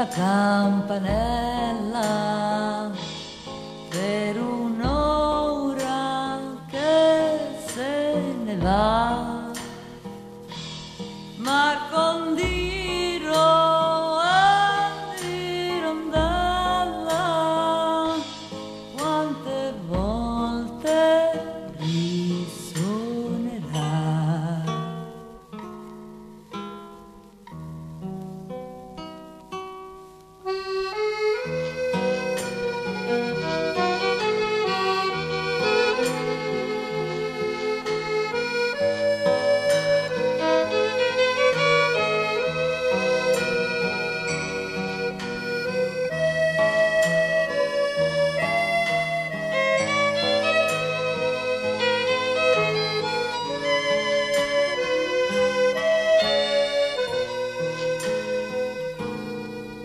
la campanella per un'ora che se ne va.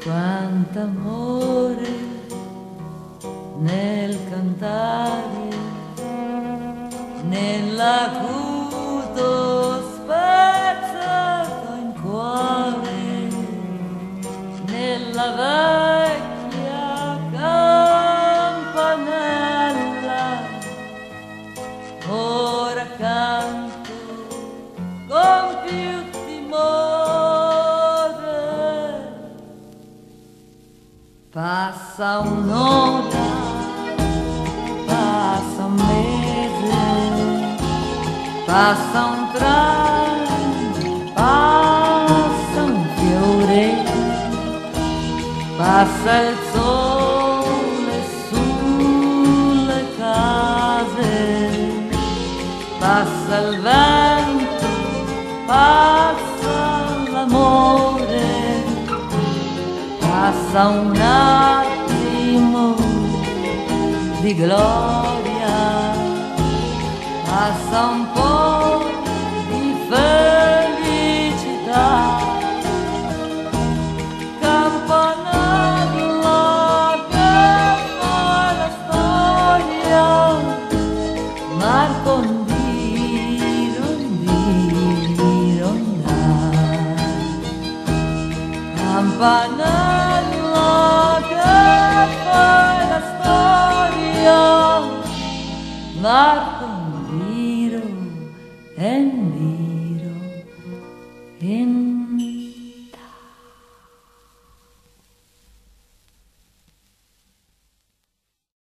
Quant'amore nel cantare, nell'acuto spezzato in cuore, nella vecchia campanella, ora canto Passa un'ora, passa un mese, passa un tram, passa un fiore, passa il sole sulle case, passa il vento, passa l'amore passa un attimo di gloria, passa un po' di felicità. Campanella che Allah